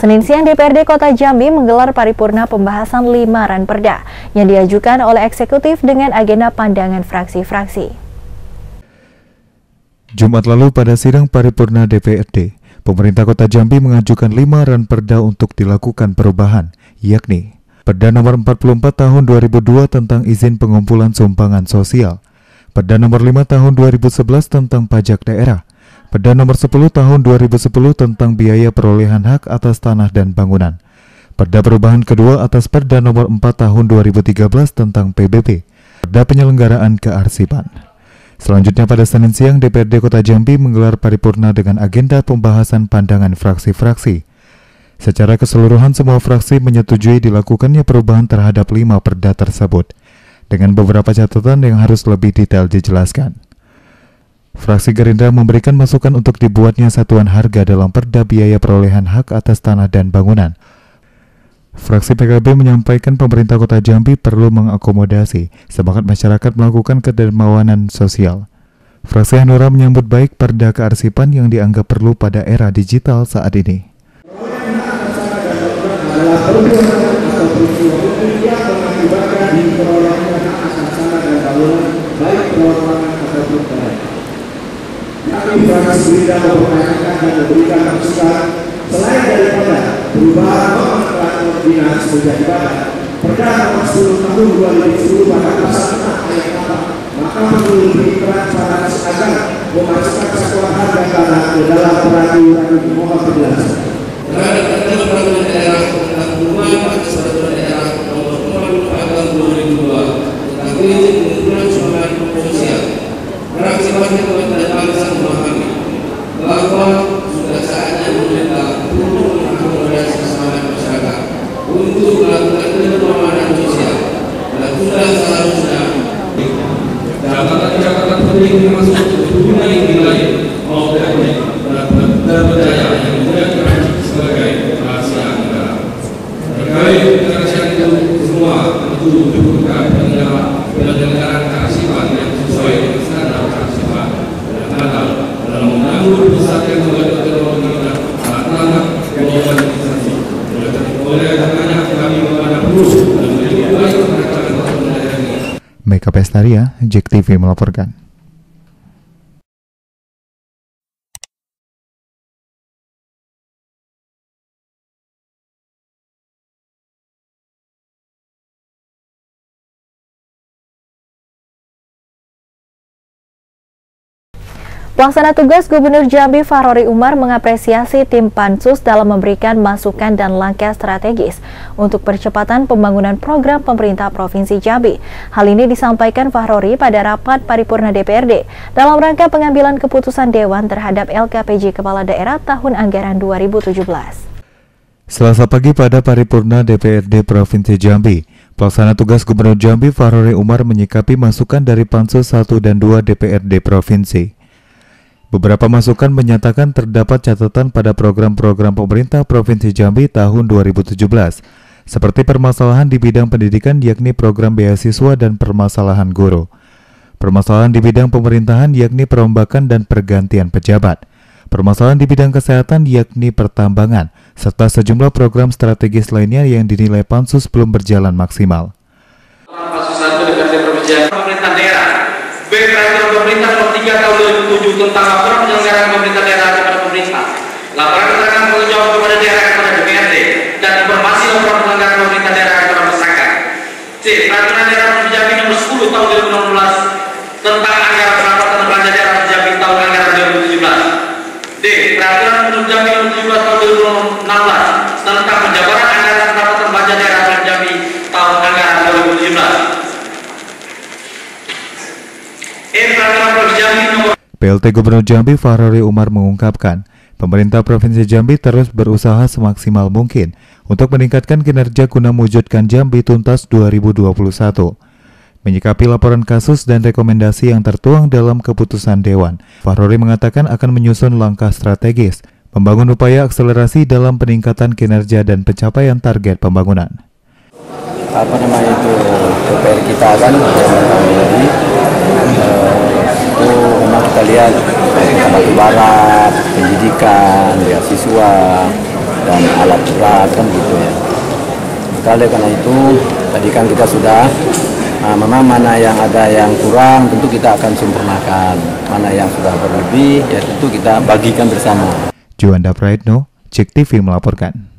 Senin siang DPRD Kota Jambi menggelar paripurna pembahasan lima ranperda yang diajukan oleh eksekutif dengan agenda pandangan fraksi-fraksi. Jumat lalu pada sidang paripurna DPRD, pemerintah Kota Jambi mengajukan lima ranperda untuk dilakukan perubahan, yakni Perda nomor 44 tahun 2002 tentang izin pengumpulan sumbangan sosial, Perda nomor 5 tahun 2011 tentang pajak daerah, Perda nomor 10 tahun 2010 tentang biaya perolehan hak atas tanah dan bangunan. Perda perubahan kedua atas Perda nomor 4 tahun 2013 tentang PBB. Perda penyelenggaraan kearsipan. Selanjutnya pada Senin siang DPRD Kota Jambi menggelar paripurna dengan agenda pembahasan pandangan fraksi-fraksi. Secara keseluruhan semua fraksi menyetujui dilakukannya perubahan terhadap lima perda tersebut, dengan beberapa catatan yang harus lebih detail dijelaskan. Fraksi Gerindra memberikan masukan untuk dibuatnya satuan harga dalam perda biaya perolehan hak atas tanah dan bangunan. Fraksi PKB menyampaikan pemerintah kota Jambi perlu mengakomodasi semangat masyarakat melakukan kedermawanan sosial. Fraksi Hanura menyambut baik perda kearsipan yang dianggap perlu pada era digital saat ini. Memberikan masukan selain daripada perubahan norma peraturan dinas menjadi badan. Perdana nomor 10 tahun 2010 pada pasal 6 ayat 4 maka perlu transparansi agar memasukkan sekolah harga tanah ke dalam peraturan mohon penjelasan. Terhadap peraturan daerah tentang daerah nomor 4 tahun 2002 tentang Kota Bangsa memahami bahwa sudah saatnya semangat masyarakat untuk melakukan sosial sudah catatan-catatan penting maupun yang sebagai rahasia negara. Itu semua penyelenggaraan sesuai dengan standar kearsipan dan halal dalam menanggung pusatkan sebagai teknologi dan alat globalisasi. Oleh karenanya kami menghadap terus dan lebih baik penegakan daerah ini. Meka Pestaria, JEK TV melaporkan. Pelaksana tugas Gubernur Jambi Farori Umar mengapresiasi tim Pansus dalam memberikan masukan dan langkah strategis untuk percepatan pembangunan program pemerintah Provinsi Jambi. Hal ini disampaikan Farori pada rapat paripurna DPRD dalam rangka pengambilan keputusan Dewan terhadap LKPJ Kepala Daerah tahun anggaran 2017. Selasa pagi pada paripurna DPRD Provinsi Jambi, Pelaksana tugas Gubernur Jambi Farori Umar menyikapi masukan dari Pansus 1 dan 2 DPRD Provinsi. Beberapa masukan menyatakan terdapat catatan pada program-program pemerintah Provinsi Jambi tahun 2017, seperti permasalahan di bidang pendidikan yakni program beasiswa dan permasalahan guru. Permasalahan di bidang pemerintahan yakni perombakan dan pergantian pejabat. Permasalahan di bidang kesehatan yakni pertambangan, serta sejumlah program strategis lainnya yang dinilai pansus belum berjalan maksimal. Pansus 1 DPRD Provinsi Pemerintah Daerah Pemerintah 3 Tahun 2007 tentang laporan penyelenggaraan pemerintah daerah kepada pemerintah, laporan keterangan jawab kepada daerah kepada DPRD, dan informasi laporan penyelenggaraan pemerintah daerah kepada masyarakat. C. Peraturan Daerah Provinsi Nomor 10 Tahun 2016 tentang anggaran pendapatan belanja daerah Provinsi tahun anggaran 2017. D. Peraturan Gubernur Jambi Nomor 17 Tahun 2016 tentang penjabaran anggaran pendapatan belanja daerah Provinsi Jambi tahun anggaran 2017. PLT Gubernur Jambi Farori Umar mengungkapkan, pemerintah Provinsi Jambi terus berusaha semaksimal mungkin untuk meningkatkan kinerja guna mewujudkan Jambi tuntas 2021. Menyikapi laporan kasus dan rekomendasi yang tertuang dalam keputusan Dewan, Farori mengatakan akan menyusun langkah strategis, membangun upaya akselerasi dalam peningkatan kinerja dan pencapaian target pembangunan. Apa namanya itu DPR kita kan itu memang kita lihat batu barat, pendidikan, beasiswa, dan alat berat kan gitu ya. Maka karena itu tadi kan kita sudah Nah, memang mana yang ada yang kurang tentu kita akan sempurnakan. Mana yang sudah berlebih ya tentu kita bagikan bersama. Juanda Praetno, Cek TV melaporkan.